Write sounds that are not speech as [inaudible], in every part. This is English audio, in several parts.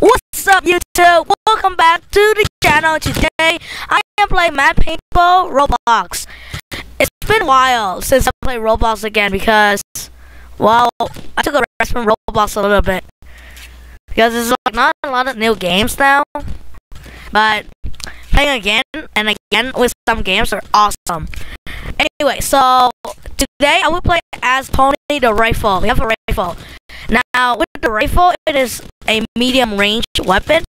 What's up YouTube? Welcome back to the channel. Today I am playing Mad Paintball Roblox. It's been a while since I played Roblox again because, well, I took a rest from Roblox a little bit. Because there's like not a lot of new games now. But playing again and again with some games are awesome. Anyway, so today I will play as Tony the Rifle. We have a rifle. Now, with the rifle, it is a medium range weapon.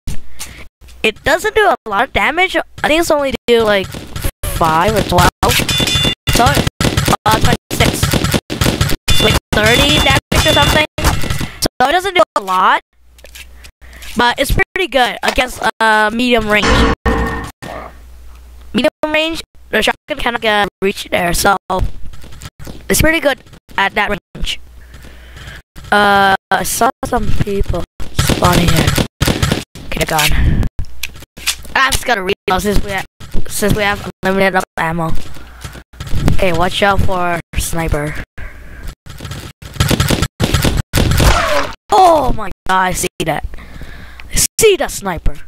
It doesn't do a lot of damage. I think it's only do like 5 or 12. So, uh, 26. Like 30 damage or something. So, it doesn't do a lot. But it's pretty good against uh, medium range. Medium range, the shotgun cannot get reach there. So, it's pretty good at that range. Uh, I saw some people spawning here. Okay, gone. I'm just gonna reload since we have, since we have unlimited ammo. Okay, watch out for sniper. Oh my god, I see that. I see that sniper.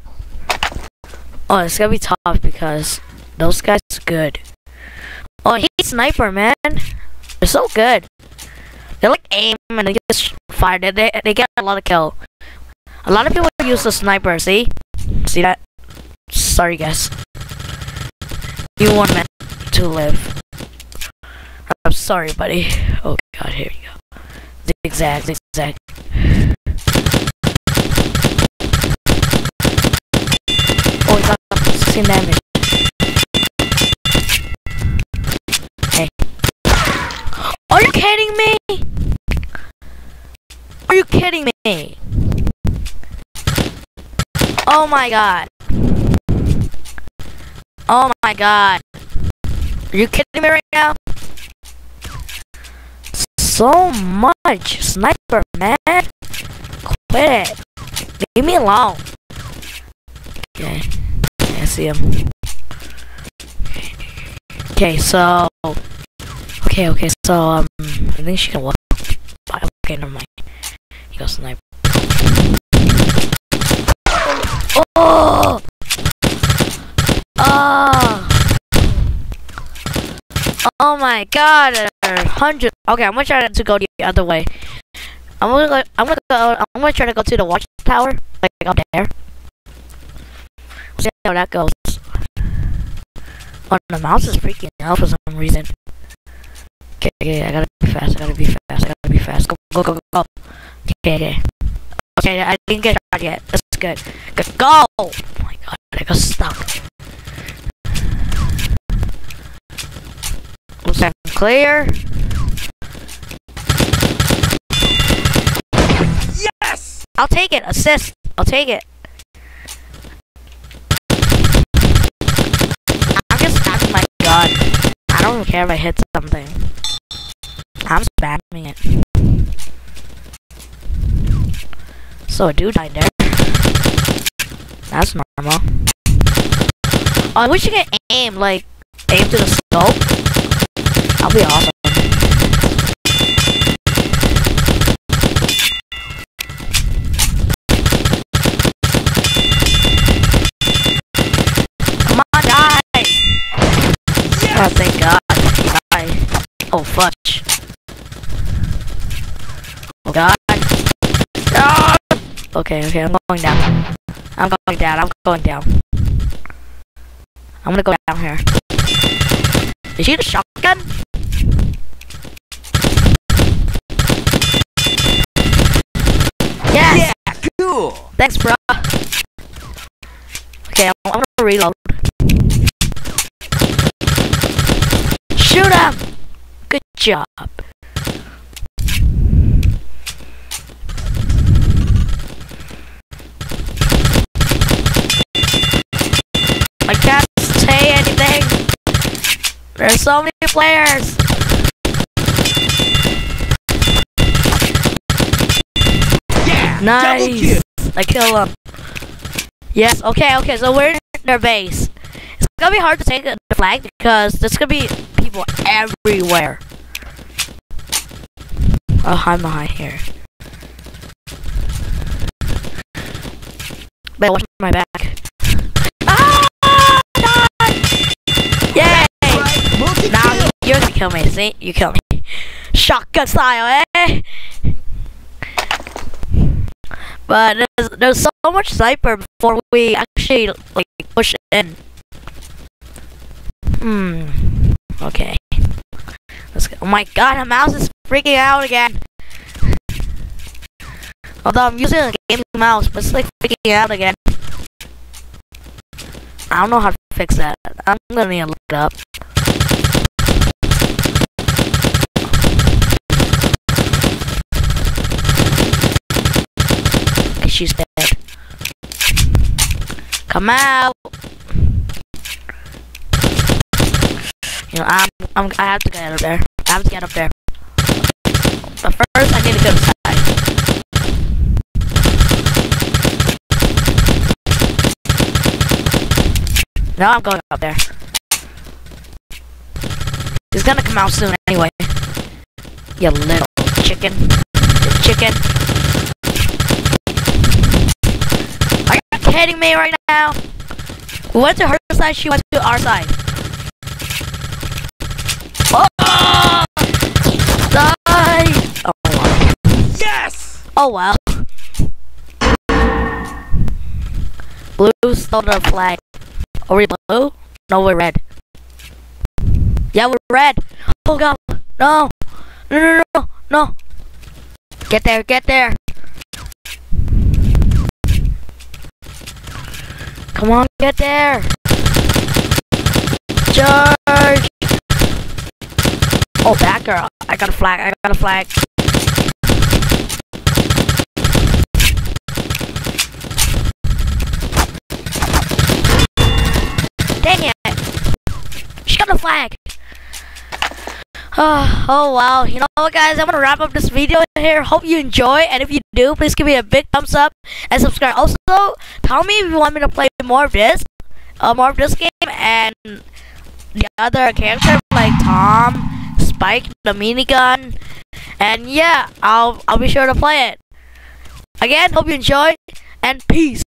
Oh, it's gonna be tough because those guys are good. Oh, he's sniper, man. They're so good. They like aim and they just fire. They, they, they get a lot of kill. A lot of people use the sniper, see? See that? Sorry guys. You weren't meant to live. I'm sorry, buddy. Oh god, here you go. Zigzag, zigzag. Oh, he got 16 damage. Oh my god. Oh my god. Are you kidding me right now? So much sniper, man. Quit it. Leave me alone. Okay. I see him. Okay, so. Okay, okay, so, um, I think she can walk. Okay, never mind. He got. Oh! Oh! Oh my god, hundred. Okay, I'm gonna try to go the other way. I'm gonna go. I'm gonna go. I'm gonna try to go to the watchtower, like up there. See how that goes. Oh, the mouse is freaking out for some reason. Okay, okay, I gotta be fast. I gotta be fast. I gotta fast. Go, go, go, go. Okay, okay. Okay, I didn't get shot yet. That's good. Good. Go! Oh my god, I got stuck. Looks like I'm clear. Yes! I'll take it. Assist. I'll take it. I'm just spamming my gun. I don't care if I hit something. I'm spamming it. So a dude died there. That's normal. Oh, I wish you could aim, like, aim to the scope. That'll be awesome. Come on, die! Oh, thank God. Die. Oh, fudge. Oh, God. Okay, okay, I'm going down. I'm going down, I'm going down. I'm gonna go down here. Is she the shotgun? Yes! Yeah, cool! Thanks, bro. Okay, I'm, I'm gonna reload. Shoot him! Good job. There's so many players. Yeah! Nice. kill! I kill them. Yes, okay, okay, so we're in their base. It's gonna be hard to take the flag because there's gonna be people everywhere. Oh, I'm behind here. Better watch my back. Kill me. See, you kill me. Shotgun style, eh? But there's, there's so much sniper before we actually like push in. Hmm. Okay. Let's go. Oh my god, the mouse is freaking out again. Although I'm using a gaming mouse, but it's like freaking out again. I don't know how to fix that. I'm gonna need to look up. She's dead. Come out. You know, I'm, I'm, I have to get up there. I have to get up there. But first, I need to go inside. Now I'm going up there. He's gonna come out soon anyway. You little chicken. You chicken. Kidding me right now? We went to her side, she went to our side. Oh! Die! Oh well. Yes! Oh well. Blue stole the flag. Are we blue? No, we're red. Yeah, we're red. Oh god. No. No, no, no, no. Get there, get there. Come on, get there. Charge. Oh, that girl. I got a flag. I got a flag. Dang it! She got a flag. Oh, [sighs] oh wow. You know what guys, I'm gonna wrap up this video here. Hope you enjoy and if you do, please give me a big thumbs up and subscribe. Also, tell me if you want me to play more of this, uh, more of this game and the other character like Tom, Spike, the minigun, and yeah, I'll I'll be sure to play it. Again, hope you enjoyed and peace.